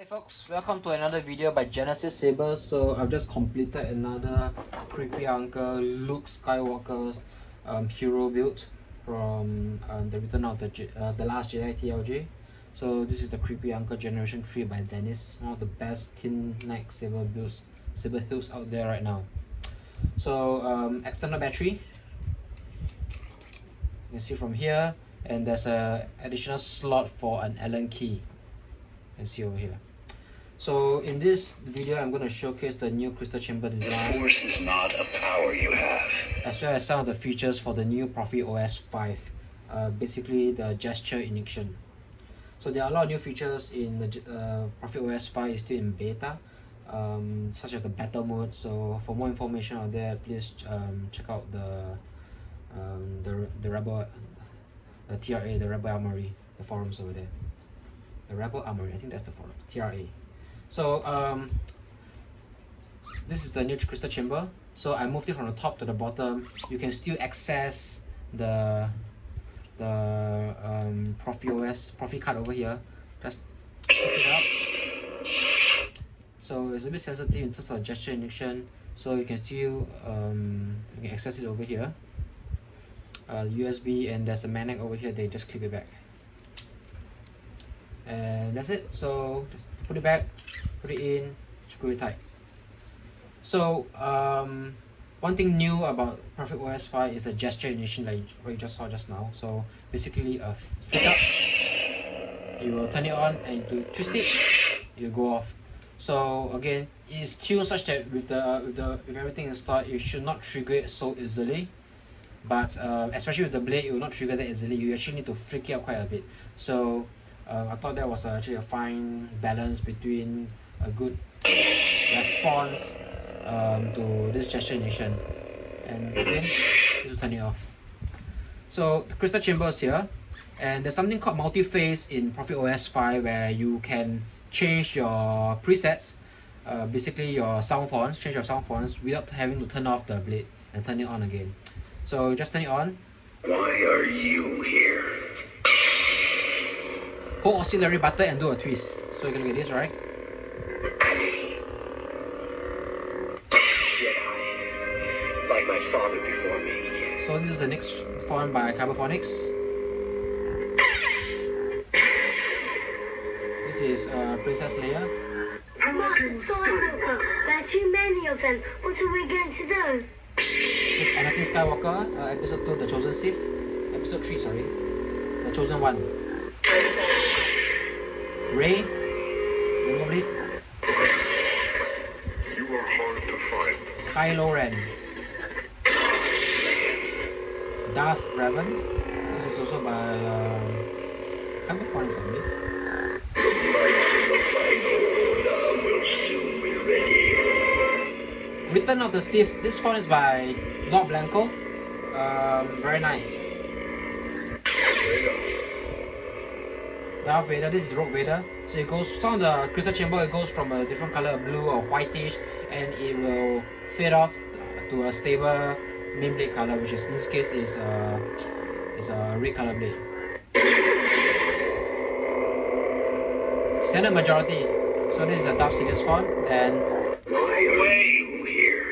Hi folks, welcome to another video by Genexis Saber. So I've just completed another Creepy Uncle Luke Skywalker's um, hero build from um, the Return of the, uh, the Last Jedi TLJ. So this is the Creepy Uncle Generation 3 by Denis, one of the best Tin Knight Saber builds, Saber hills out there right now. So um, external battery, you can see from here, and there's a additional slot for an Allen key. You can see over here. So in this video, I'm going to showcase the new crystal chamber design. The force is not a power you have. As well as some of the features for the new Proffie OS 5. Uh, basically the gesture ignition. So there are a lot of new features in the uh, OS 5 is still in beta. Um, such as the battle mode. So for more information on that, please um, check out the um, the the Rebel, the TRA, the Rebel Armory, the forums over there. The Rebel Armory, I think that's the forum. TRA. So um, this is the new crystal chamber. So I moved it from the top to the bottom. You can still access the the um, Proffie OS Prophet card over here. Just pick it up. So it's a bit sensitive in terms of gesture ignition. So you can still um, you can access it over here. Uh, USB and there's a magnet over here. They just clip it back, and that's it. So just put it back, put it in, screw it tight. So um, one thing new about Proffie OS 5 is the gesture ignition like what you just saw just now. So basically a flick up, you will turn it on and to twist it, will go off. So again, it is tuned such that with the with the with everything installed, you should not trigger it so easily. But uh, especially with the blade, it will not trigger that easily. You actually need to flick it up quite a bit. So uh, I thought that was actually a fine balance between a good response um, to this gesture ignition. And again, just turn it off. So the crystal chamber is here, and there's something called multi-phase in Proffie OS 5 where you can change your presets, uh, basically your sound fonts, change your sound fonts without having to turn off the blade and turn it on again. So just turn it on. Why are you here? Hold auxiliary button and do a twist. So you can look at this, right? Jedi. Like my father before me. So this is the next form by Kyberphonics. This is uh, Princess Leia. Master Skywalker, there are too many of them. What are we going to do? It's is Anakin Skywalker, uh, episode 2, The Chosen Sith. Episode 3, sorry. The Chosen One. Rainbow Blade, You are hard to find. Kylo Ren, Darth Revan. This is also by uh, I believe. The might of the final order will soon be ready. Return of the Sith. This font is by Lord Blanco. Um, very nice. Darth Vader. This is Rogue Vader. So it goes some of the crystal chamber. It goes from a different color, blue or whitish, and it will fade off to a stable main blade color, which is in this case is uh, is a red color blade. Standard majority. So this is a Darth Sidious font, and Why are you here?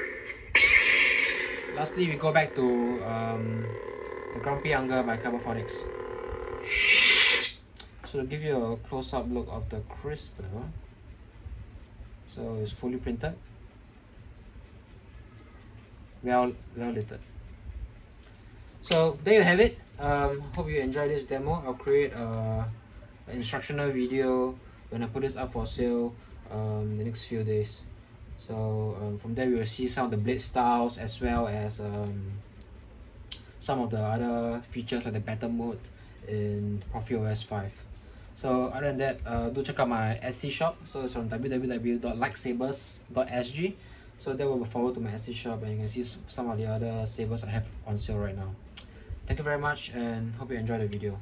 lastly we go back to um, the Grumpy Younger by Kyberphonics. So to give you a close-up look of the crystal, so it's fully printed, well well lit. So there you have it. Um, hope you enjoyed this demo. I'll create a, an instructional video when I put this up for sale um, the next few days. So um, from there we will see some of the blade styles as well as um, some of the other features like the battle mode in Proffie OS 5. So other than that, uh, do check out my Etsy shop. So it's from www.lightsabers.sg. So that will forward to my Etsy shop and you can see some of the other sabers I have on sale right now. Thank you very much and hope you enjoy the video.